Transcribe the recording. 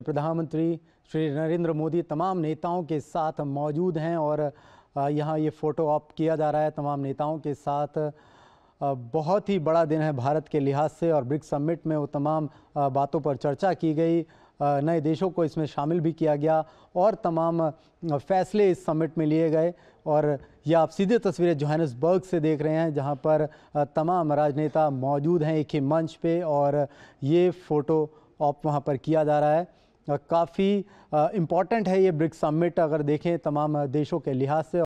प्रधानमंत्री श्री नरेंद्र मोदी तमाम नेताओं के साथ मौजूद हैं और यहाँ ये फ़ोटो ऑप किया जा रहा है। तमाम नेताओं के साथ बहुत ही बड़ा दिन है भारत के लिहाज से और ब्रिक्स समिट में वो तमाम बातों पर चर्चा की गई। नए देशों को इसमें शामिल भी किया गया और तमाम फैसले इस समिट में लिए गए। और यह आप सीधे तस्वीरें जोहानसबर्ग से देख रहे हैं, जहाँ पर तमाम राजनेता मौजूद हैं एक ही मंच पे और ये फ़ोटो ऑप वहाँ पर किया जा रहा है। काफ़ी इंपॉर्टेंट है ये ब्रिक्स समिट अगर देखें तमाम देशों के लिहाज से।